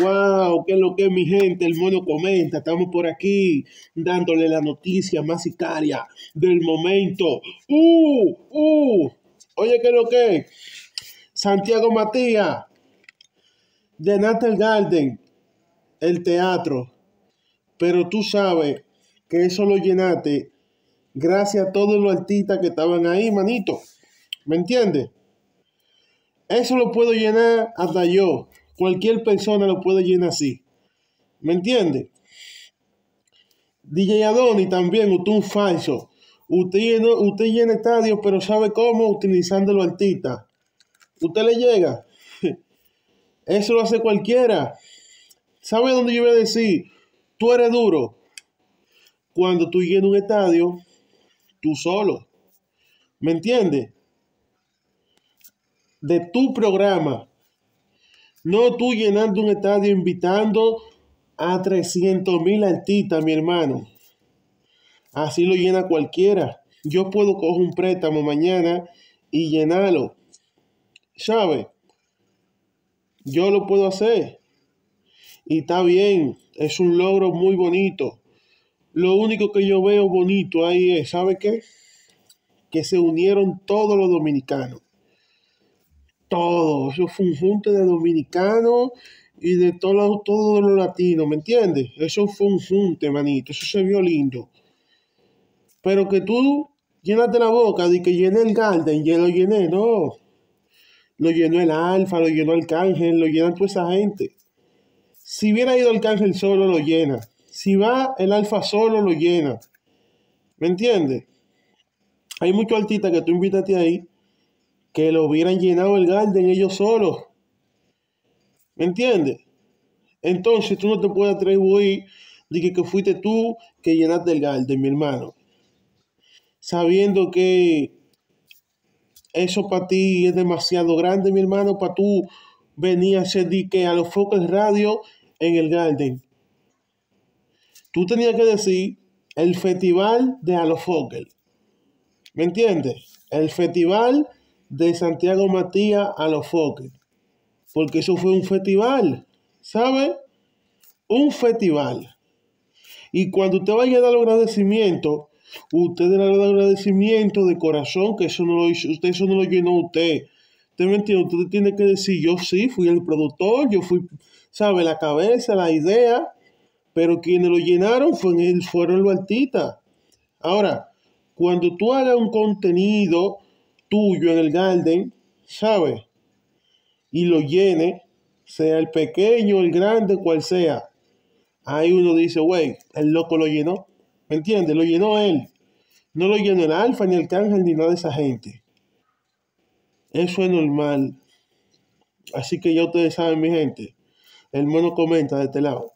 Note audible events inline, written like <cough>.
Wow, qué es lo que mi gente, el mono comenta. Estamos por aquí dándole la noticia más sicaria del momento. ¡Uh! ¡Uh! Oye, ¿qué es lo que? Santiago Matías, de Natal Garden, el teatro. Pero tú sabes que eso lo llenaste gracias a todos los artistas que estaban ahí, manito. ¿Me entiendes? Eso lo puedo llenar hasta yo. Cualquier persona lo puede llenar así. ¿Me entiende? DJ Adoni también, usted un falso. Usted usted llena estadios, pero ¿sabe cómo? Utilizando los artistas. Usted le llega. <laughs> Eso lo hace cualquiera. ¿Sabe dónde yo voy a decir? Tú eres duro. Cuando tú llenas un estadio, tú solo. ¿Me entiendes? De tu programa. No tú llenando un estadio invitando a 300 mil artistas, mi hermano. Así lo llena cualquiera. Yo puedo coger un préstamo mañana y llenarlo. ¿Sabe? Yo lo puedo hacer. Y está bien. Es un logro muy bonito. Lo único que yo veo bonito ahí es, ¿sabe qué? Que se unieron todos los dominicanos todo. Eso fue un junte de dominicanos y de todos todo los latinos, ¿me entiendes? Eso fue un junte, manito. Eso se vio lindo. Pero que tú llenaste la boca de que llené el Garden, ya lo llené, no. Lo llenó el Alfa, lo llenó el Cángel, lo llenan toda esa gente. Si hubiera ido el Cángel solo, lo llena. Si va el Alfa solo, lo llena. ¿Me entiendes? Hay muchos artistas que tú invítate ahí que lo hubieran llenado el Garden ellos solos. ¿Me entiendes? Entonces tú no te puedes atribuir de que, fuiste tú que llenaste el Garden, mi hermano. Sabiendo que eso para ti es demasiado grande, mi hermano, para tú venir a hacer que a los focos radio en el Garden. Tú tenías que decir el festival de Alofocal. ¿Me entiendes? El festival de Santiago Matías a los Foques. Porque eso fue un festival, ¿sabe? Un festival. Y cuando usted vaya a dar agradecimiento, usted le da agradecimiento de corazón, que eso no lo hizo, usted eso no lo llenó usted. Usted me entiende, usted tiene que decir, yo sí, fui el productor, yo fui, ¿sabe? La cabeza, la idea, pero quienes lo llenaron fueron, fueron los artistas. Ahora, cuando tú hagas un contenido tuyo en el garden, ¿sabes? Y lo llene, sea el pequeño, el grande, cual sea. Ahí uno dice, güey, el loco lo llenó. ¿Me entiendes? Lo llenó él. No lo llenó el alfa, ni el cángel, ni nada de esa gente. Eso es normal. Así que ya ustedes saben, mi gente. El mono comenta de este lado.